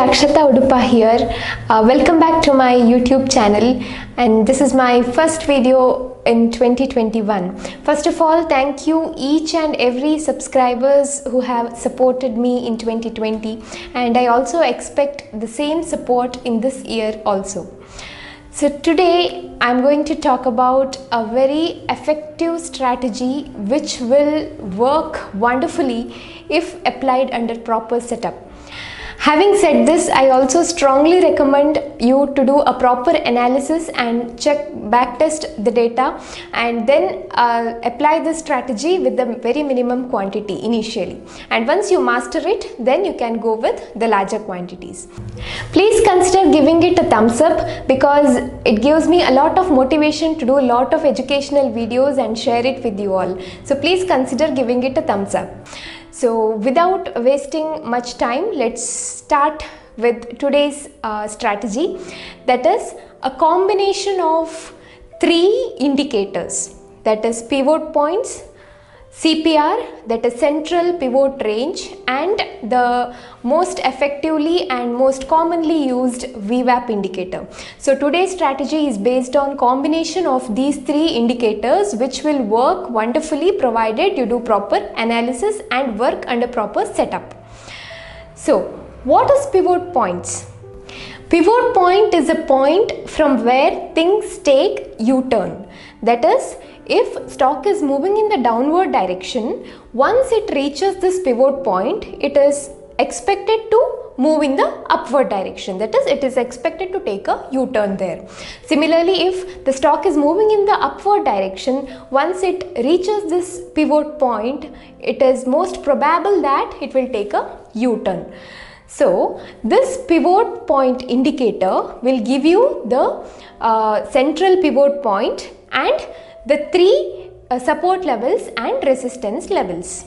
Akshatha Udupa here. Uh, welcome back to my YouTube channel, and this is my first video in 2021. First of all, thank you each and every subscribers who have supported me in 2020, and I also expect the same support in this year also. So, today I'm going to talk about a very effective strategy which will work wonderfully if applied under proper setup. Having said this, I also strongly recommend you to do a proper analysis and check backtest the data and then uh, apply this strategy with the very minimum quantity initially. And once you master it, then you can go with the larger quantities. Please consider giving it a thumbs up because it gives me a lot of motivation to do a lot of educational videos and share it with you all. So please consider giving it a thumbs up. So, without wasting much time, let's start with today's uh, strategy. That is a combination of three indicators. That is pivot points, CPR that is central pivot range and the most effectively and most commonly used VWAP indicator. So today's strategy is based on combination of these three indicators which will work wonderfully provided you do proper analysis and work under proper setup. So what is pivot points? Pivot point is a point from where things take U-turn. That is, if stock is moving in the downward direction, once it reaches this pivot point, it is expected to move in the upward direction. That is, it is expected to take a U-turn there. Similarly, if the stock is moving in the upward direction, once it reaches this pivot point, it is most probable that it will take a U-turn. So, this pivot point indicator will give you the uh, central pivot point and the three uh, support levels and resistance levels.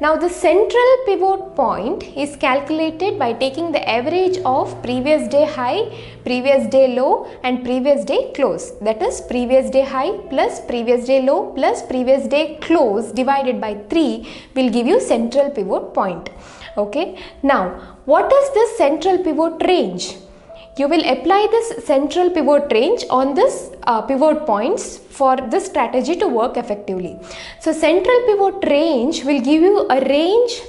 Now the central pivot point is calculated by taking the average of previous day high, previous day low and previous day close. That is previous day high plus previous day low plus previous day close divided by 3 will give you central pivot point. Okay. Now what is this central pivot range? You will apply this central pivot range on this uh, pivot points for this strategy to work effectively. So central pivot range will give you a range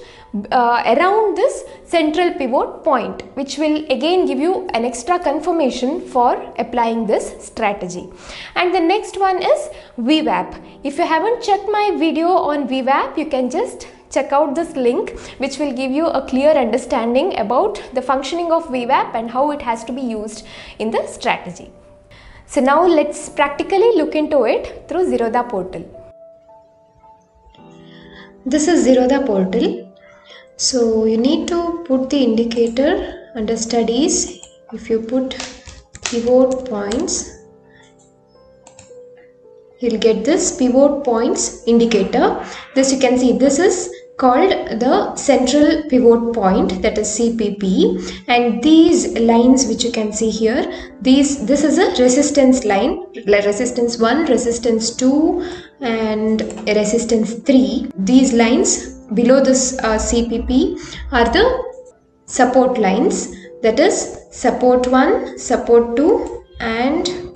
uh, around this central pivot point which will again give you an extra confirmation for applying this strategy. And the next one is VWAP. If you haven't checked my video on VWAP, you can just check out this link which will give you a clear understanding about the functioning of VWAP and how it has to be used in the strategy. So now let's practically look into it through Zerodha portal. This is Zerodha portal. So you need to put the indicator under studies. If you put pivot points, you'll get this pivot points indicator. This you can see this is called the central pivot point that is CPP and these lines which you can see here these this is a resistance line resistance 1 resistance 2 and resistance 3 these lines below this uh, CPP are the support lines that is support 1 support 2 and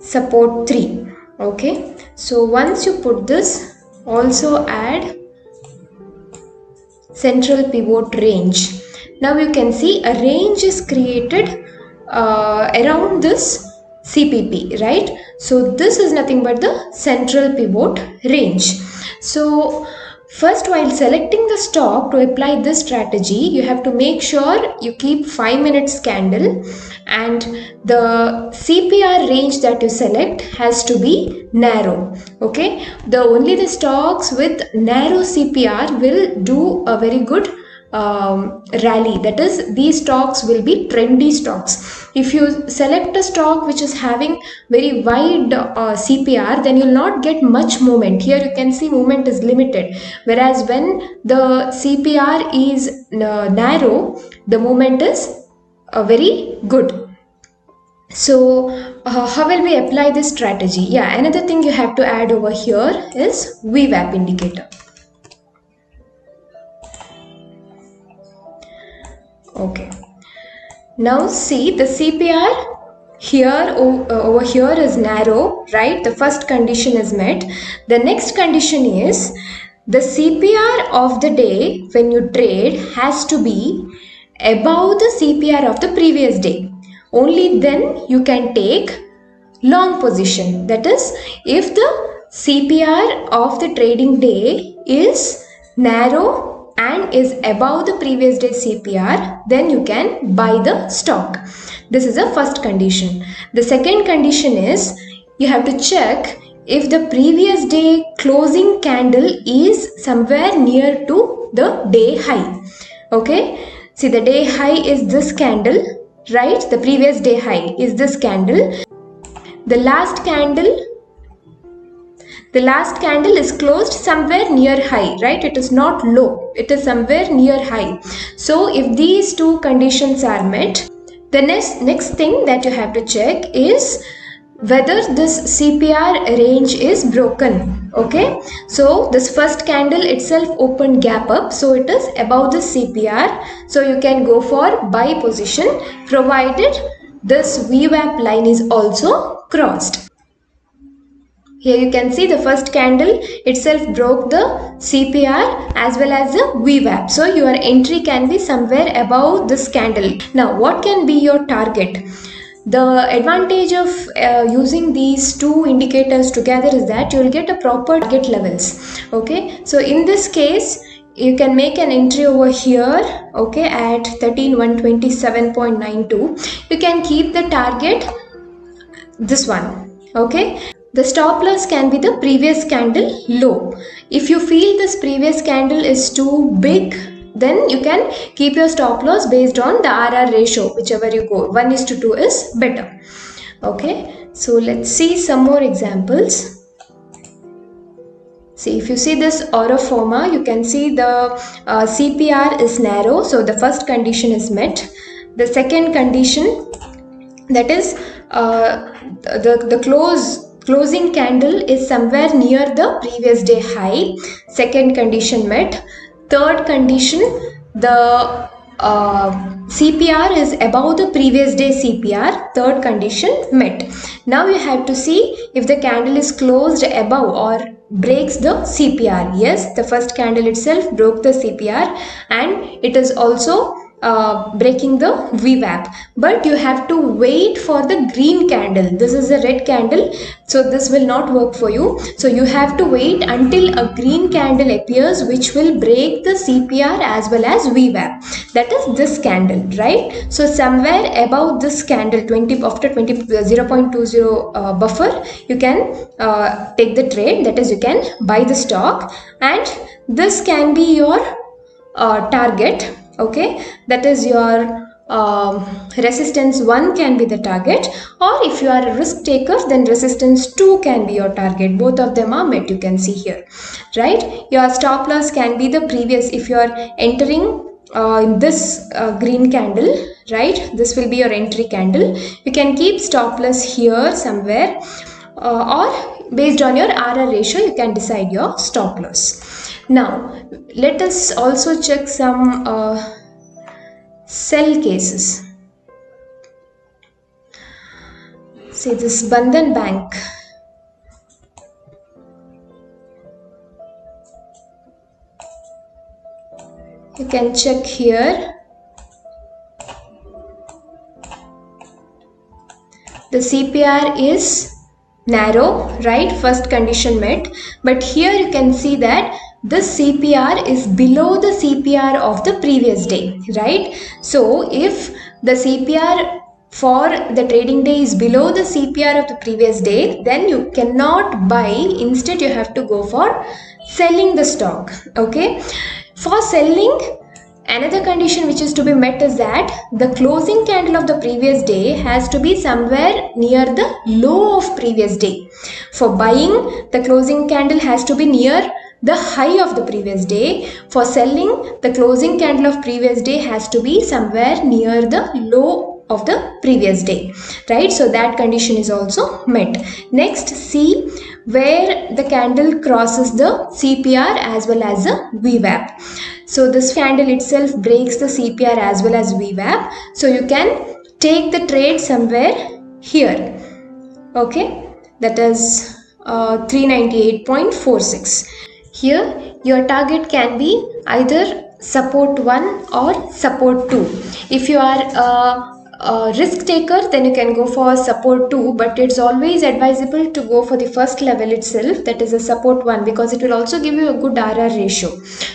support 3 okay. So once you put this also add central pivot range. Now you can see a range is created uh, around this CPP, right? So this is nothing but the central pivot range. So First, while selecting the stock to apply this strategy, you have to make sure you keep 5 minutes candle and the CPR range that you select has to be narrow. Okay, the only the stocks with narrow CPR will do a very good um, rally. That is these stocks will be trendy stocks. If you select a stock which is having very wide uh, cpr then you'll not get much movement. Here you can see movement is limited. Whereas when the cpr is uh, narrow the movement is uh, very good. So uh, how will we apply this strategy? Yeah another thing you have to add over here is vwap indicator okay Now see the CPR here uh, over here is narrow, right? The first condition is met. The next condition is the CPR of the day when you trade has to be above the CPR of the previous day. Only then you can take long position. That is, if the CPR of the trading day is narrow and is above the previous day CPR, then you can buy the stock. This is the first condition. The second condition is you have to check if the previous day closing candle is somewhere near to the day high. Okay. See the day high is this candle, right? The previous day high is this candle. The last candle the last candle is closed somewhere near high right it is not low it is somewhere near high so if these two conditions are met the next, next thing that you have to check is whether this CPR range is broken. Okay, so this first candle itself opened gap up, so it is above the CPR. So you can go for buy position provided this VWAP line is also crossed. Here you can see the first candle itself broke the CPR as well as the VWAP. So your entry can be somewhere above this candle. Now what can be your target? The advantage of uh, using these two indicators together is that you will get a proper target levels. Okay. So in this case you can make an entry over here okay at 13127.92 you can keep the target this one okay the stop loss can be the previous candle low. If you feel this previous candle is too big, then you can keep your stop loss based on the RR ratio, whichever you go. 1 is to 2 is better. Okay, so let's see some more examples. See, if you see this Auro Pharma, you can see the uh, CPR is narrow. So the first condition is met. The second condition, that is uh, the, the close closing candle is somewhere near the previous day high. Second condition met. Third condition the uh, CPR is above the previous day CPR third condition met. Now you have to see if the candle is closed above or breaks the CPR yes the first candle itself broke the CPR and it is also uh, breaking the VWAP. But you have to wait for the green candle. This is a red candle so this will not work for you. So you have to wait until a green candle appears which will break the CPR as well as VWAP. That is this candle right? So somewhere above this candle 20 after 20 uh, 0.20 uh, buffer you can uh, take the trade. That is you can buy the stock. And this can be your uh, target okay? That is your um, resistance 1 can be the target or if you are a risk taker then resistance 2 can be your target. Both of them are met you can see here. Right? Your stop loss can be the previous. If you are entering uh, this uh, green candle right? This will be your entry candle. You can keep stop loss here somewhere uh, or based on your RR ratio you can decide your stop loss. Now, let us also check some sell cases. See this Bandhan Bank. You can check here. The CPR is narrow, right? First condition met. But here you can see that this CPR is below the CPR of the previous day, right? So if the CPR for the trading day is below the CPR of the previous day, then you cannot buy. Instead, you have to go for selling the stock. Okay. For selling, another condition which is to be met is that the closing candle of the previous day has to be somewhere near the low of previous day. For buying, the closing candle has to be near the high of the previous day. For selling, the closing candle of previous day has to be somewhere near the low of the previous day right so that condition is also met next see where the candle crosses the cpr as well as the vwap So this candle itself breaks the CPR as well as VWAP. So you can take the trade somewhere here. Okay, that is uh, 398.46. Here your target can be either support 1 or support 2. If you are uh, a risk taker then you can go for support 2 but it's always advisable to go for the first level itself that is a support 1 because it will also give you a good RR ratio.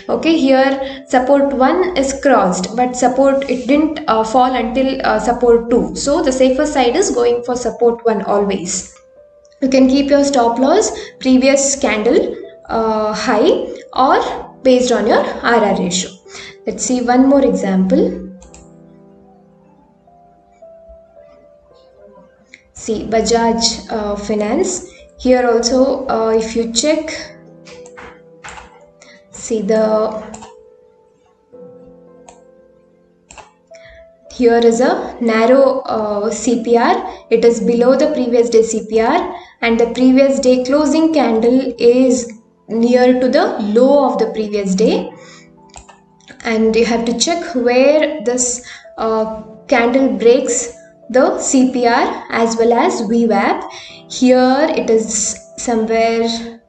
Okay here support 1 is crossed but support it didn't uh, fall until uh, support 2 so the safer side is going for support 1 always. You can keep your stop loss previous candle uh, high or based on your RR ratio. Let's see one more example. See Bajaj uh, Finance. Here also uh, if you check see the here is a narrow uh, CPR it is below the previous day CPR and the previous day closing candle is near to the low of the previous day. And you have to check where this uh, candle breaks the CPR as well as VWAP. Here it is somewhere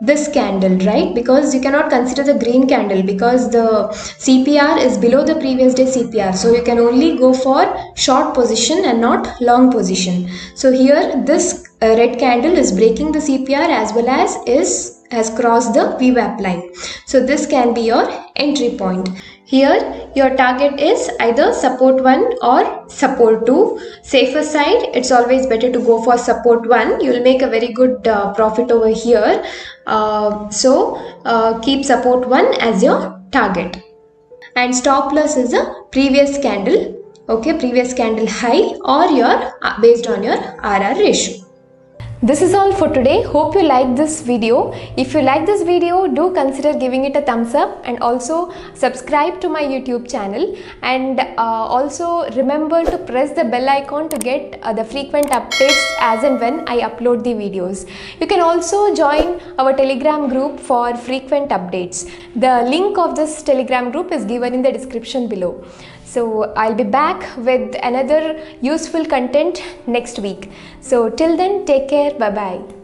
this candle right? Because you cannot consider the green candle because the CPR is below the previous day CPR so you can only go for short position and not long position. So here this uh, red candle is breaking the CPR as well as is has crossed the VWAP line so this can be your entry point here your target is either support 1 or support 2. Safer side it's always better to go for support 1. You will make a very good uh, profit over here. Uh, so uh, keep support 1 as your target. And stop loss is a previous candle okay previous candle high or your uh, based on your RR ratio. This is all for today. Hope you like this video. If you like this video, do consider giving it a thumbs up and also subscribe to my YouTube channel. And uh, also remember to press the bell icon to get uh, the frequent updates as and when I upload the videos. You can also join our Telegram group for frequent updates. The link of this Telegram group is given in the description below. So I'll be back with another useful content next week. So till then, take care. Bye bye.